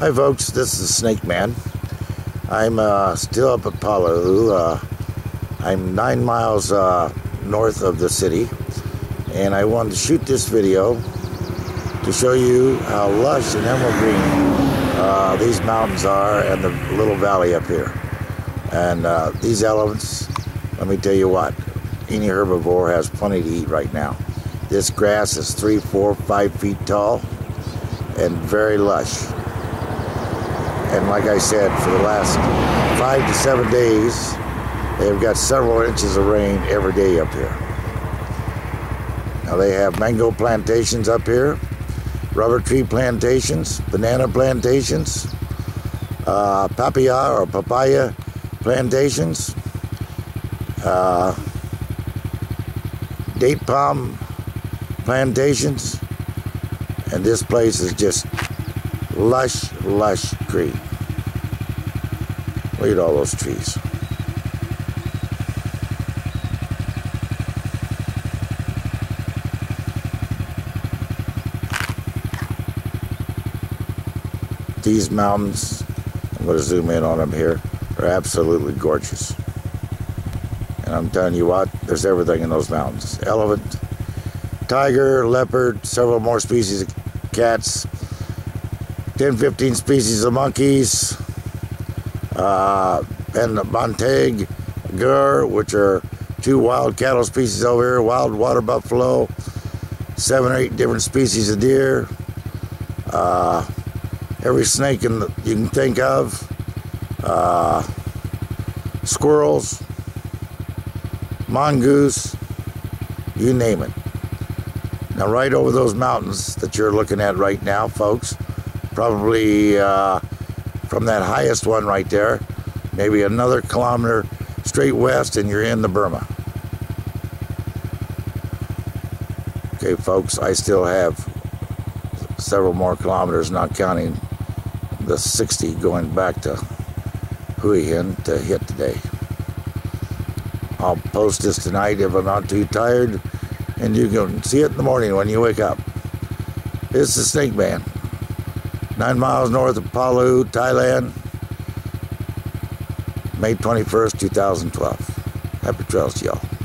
Hi folks, this is Snake Man. I'm uh, still up at Pala U. Uh, I'm nine miles uh, north of the city and I wanted to shoot this video to show you how lush and emerald green uh, these mountains are and the little valley up here. And uh, these elephants, let me tell you what, any herbivore has plenty to eat right now. This grass is three, four, five feet tall and very lush. And like I said, for the last five to seven days, they've got several inches of rain every day up here. Now they have mango plantations up here, rubber tree plantations, banana plantations, uh, papaya or papaya plantations, uh, date palm plantations, and this place is just lush, lush green. Look at all those trees. These mountains, I'm going to zoom in on them here, are absolutely gorgeous. And I'm telling you what, there's everything in those mountains. Elephant, tiger, leopard, several more species of cats, 10, 15 species of monkeys, uh, and the banteng, gaur, which are two wild cattle species over here, wild water buffalo, seven or eight different species of deer, uh, every snake in the, you can think of, uh, squirrels, mongoose, you name it. Now, right over those mountains that you're looking at right now, folks, probably uh, from that highest one right there, maybe another kilometer straight west, and you're in the Burma. Okay, folks, I still have several more kilometers, not counting the 60 going back to Hua Hin to hit today. I'll post this tonight if I'm not too tired, and you can see it in the morning when you wake up. It's the Snake Man nine miles north of Pala U, Thailand, May 21st, 2012. Happy trails y'all.